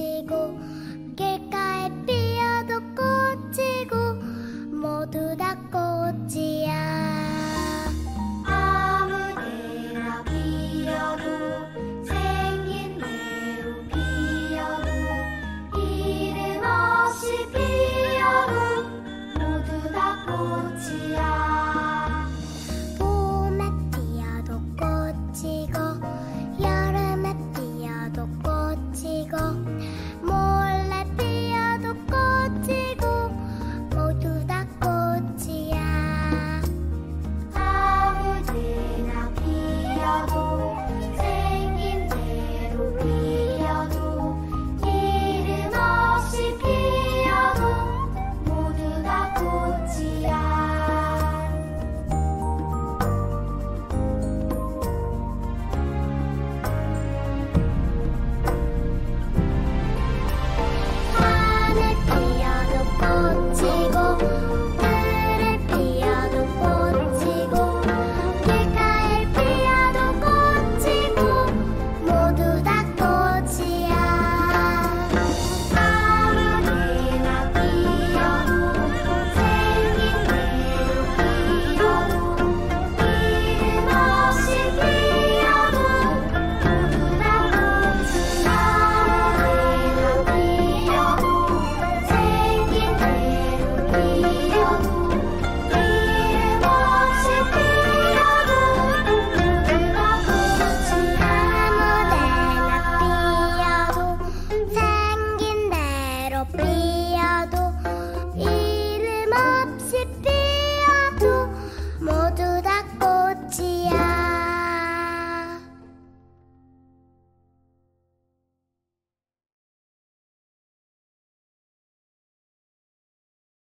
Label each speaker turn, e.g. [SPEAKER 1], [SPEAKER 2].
[SPEAKER 1] say go